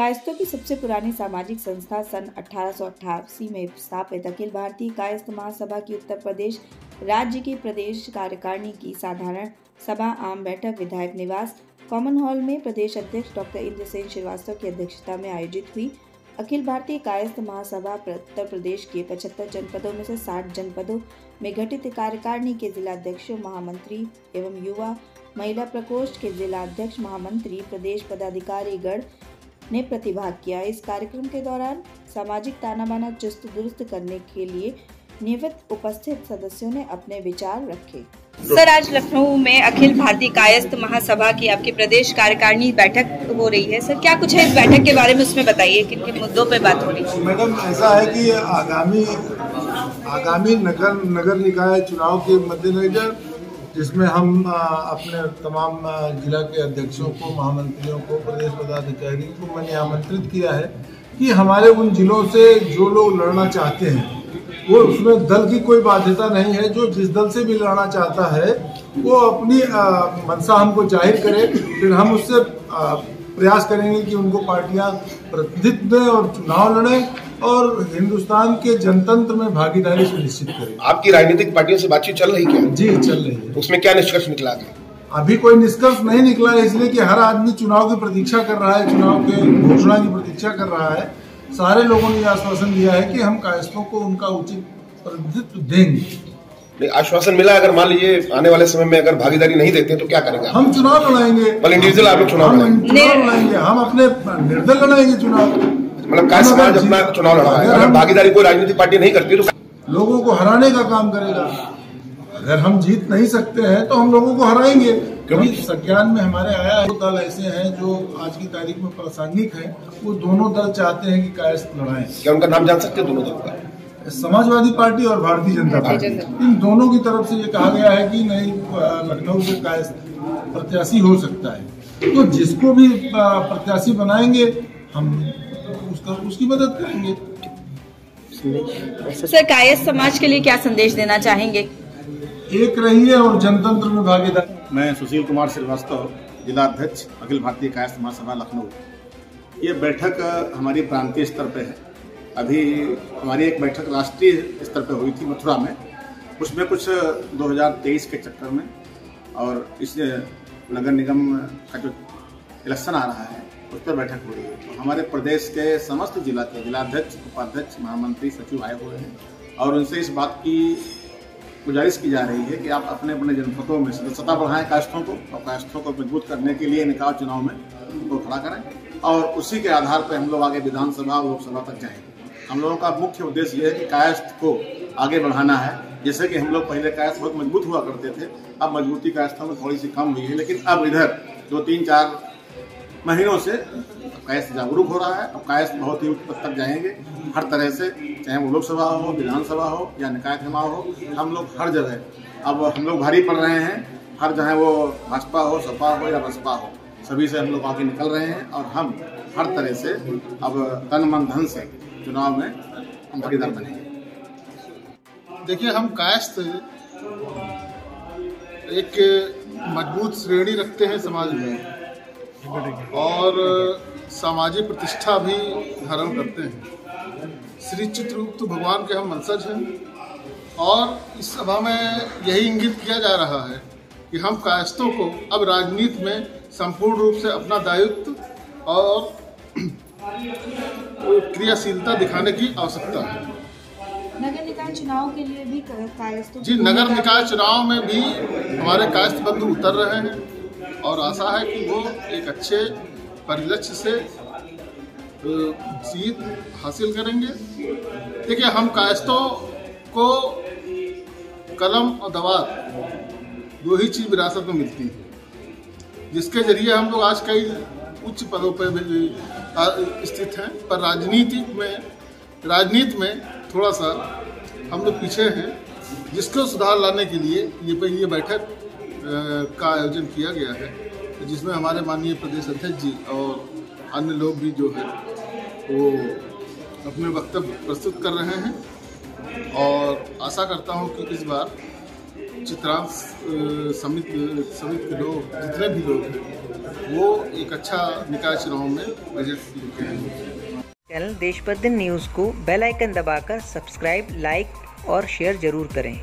कायस्थों की सबसे पुरानी सामाजिक संस्था सन अठारह सौ अठासी में स्थापित अखिल भारतीय कायस्थ महासभा की उत्तर प्रदेश राज्य की प्रदेश कार्यकारिणी की साधारण सभा आम बैठक विधायक निवास कॉमन हॉल में प्रदेश अध्यक्ष डॉक्टर इंद्रसेन श्रीवास्तव की अध्यक्षता में आयोजित हुई। अखिल भारतीय कायस्थ महासभा उत्तर प्रदेश के 75 जनपदों में से 60 जनपदों में गठित कार्यकारिणी के जिला अध्यक्षों महामंत्री एवं युवा महिला प्रकोष्ठ के जिला अध्यक्ष महामंत्री, प्रदेश पदाधिकारी गण ने प्रतिभाग किया। इस कार्यक्रम के दौरान सामाजिक ताना बाना चुस्त दुरुस्त करने के लिए नियमित उपस्थित सदस्यों ने अपने विचार रखे। सर आज लखनऊ में अखिल भारतीय कायस्थ महासभा की आपकी प्रदेश कार्यकारिणी बैठक हो रही है। सर क्या कुछ है इस बैठक के बारे में उसमें बताइए किन किन मुद्दों पर बात हो रही है? मैडम ऐसा है कि आगामी आगामी नगर नगर निकाय चुनाव के मद्देनजर जिसमें हम अपने तमाम जिला के अध्यक्षों को, महामंत्रियों को, प्रदेश पदाधिकारियों को मैंने आमंत्रित किया है कि हमारे उन जिलों से जो लोग लड़ना चाहते हैं, वो उसमें दल की कोई बाध्यता नहीं है। जो जिस दल से भी लड़ना चाहता है, वो अपनी मनसा हमको ज़ाहिर करे, फिर हम उससे प्रयास करेंगे कि उनको पार्टियाँ प्रतिनिधित्व दें और चुनाव लड़ें और हिंदुस्तान के जनतंत्र में भागीदारी सुनिश्चित करें। आपकी राजनीतिक पार्टियों से बातचीत चल रही क्या? जी चल रही है। उसमें क्या निष्कर्ष निकला है अभी कोई निष्कर्ष नहीं निकला है इसलिए कि हर आदमी चुनाव की प्रतीक्षा कर रहा है चुनाव के घोषणा की प्रतीक्षा कर रहा है। सारे लोगों ने आश्वासन दिया है कि हम कायस्थों को उनका उचित प्रतिनिधित्व देंगे। आश्वासन मिला अगर मान लीजिए आने वाले समय में अगर भागीदारी नहीं देते तो क्या करेंगे हम चुनाव लड़ाएँगे। इंडिविजुअल आप लोग चुनाव लड़ाएँगे। हम अपने निर्दल लड़ाएँगे चुनाव। मतलब काय समाज अपना चुनाव लड़ा अगर भागीदारी कोई राजनीतिक पार्टी नहीं करती तो लोगों को हराने का काम करेगा। अगर हम जीत नहीं सकते हैं तो हम लोगों को हराएँगे। क्योंकि संज्ञान में हमारे आया है दल ऐसे हैं जो आज की तारीख में प्रासंगिक हैं। वो दोनों दल चाहते हैं कि कायस्थ लड़ाएँ। क्या उनका नाम जान सकते हैं दोनों दल का? समाजवादी पार्टी और भारतीय जनता पार्टी। इन दोनों की तरफ़ से ये कहा गया है कि नहीं लखनऊ से प्रत्याशी हो सकता है। तो जिसको भी प्रत्याशी बनाएँगे हम उसका उसकी मदद करेंगे। सर कायस्थ समाज के लिए क्या संदेश देना चाहेंगे? एक रहिए और जनतंत्र में भागीदार। मैं सुशील कुमार श्रीवास्तव जिला अध्यक्ष अखिल भारतीय कायस्थ महासभा लखनऊ। ये बैठक हमारी प्रांतीय स्तर पे है। अभी हमारी एक बैठक राष्ट्रीय स्तर पर हुई थी मथुरा में। उसमें कुछ 2023 के चक्कर में और इस नगर निगम का जो इलेक्शन आ रहा है, उस पर बैठक हो रही है तो हमारे प्रदेश के समस्त जिला के जिलाध्यक्ष, उपाध्यक्ष, महामंत्री, सचिव आए हुए हैं और उनसे इस बात की गुजारिश की जा रही है कि आप अपने अपने जनपदों में सदस्यता बढ़ाएँ काष्ठों को और काष्ठों को मज़बूत करने के लिए निकाय चुनाव में उनको खड़ा करें और उसी के आधार पर हम लोग आगे विधानसभा और लोकसभा तक जाएँगे। हम लोगों का मुख्य उद्देश्य यह है कि कायस्थ को आगे बढ़ाना है जैसे कि हम लोग पहले कायस्थ बहुत मज़बूत हुआ करते थे। अब मजबूती कायस्थों में थोड़ी सी कम हुई है, लेकिन अब इधर दो तीन चार महीनों से कायस्थ जागरूक हो रहा है, अब कायस्थ बहुत ही उच्च तक जाएँगे। हर तरह से, चाहे वो लोकसभा हो, विधानसभा हो, या निकाय चुनाव हो, हम लोग हर जगह। अब हम लोग भारी पड़ रहे हैं, हर जगह वो भाजपा हो, सपा हो, या बसपा हो, सभी से हम लोग आगे निकल रहे हैं, और हम हर तरह से अब तन मन धन से चुनाव में हम भागीदार बनेंगे देखिए, हम कायस्थ एक मज़बूत श्रेणी रखते हैं समाज में और सामाजिक प्रतिष्ठा भी धारण करते हैं। श्री चित्रगुप्त भगवान के हम वंशज हैं और इस सभा में यही इंगित किया जा रहा है कि हम कायस्थों को अब राजनीति में संपूर्ण रूप से अपना दायित्व और क्रियाशीलता दिखाने की आवश्यकता है। नगर निकाय चुनाव के लिए भी कायस्थों जी नगर निकाय चुनाव में भी हमारे कायस्थ बंधु उतर रहे हैं और आशा है कि वो एक अच्छे परिलक्ष्य से जीत हासिल करेंगे। देखिए हम कायस्तों को कलम और दवात दो ही चीज़ विरासत में मिलती है जिसके ज़रिए हम लोग आज कई उच्च पदों पर स्थित हैं, पर राजनीति में राजनीति में थोड़ा सा हम लोग पीछे हैं। जिसको सुधार लाने के लिए ये ये बैठक का आयोजन किया गया है, जिसमें हमारे माननीय प्रदेश अध्यक्ष जी और अन्य लोग भी जो है, वो अपने वक्तव्य प्रस्तुत कर रहे हैं। और आशा करता हूँ कि इस बार चित्रांश समिति समिति के लोग, जितने भी लोग हैं वो एक अच्छा निकाय चुनाव में बजट चैनल देशभद्र न्यूज़ को बेल आइकन दबाकर सब्सक्राइब, लाइक और शेयर ज़रूर करें।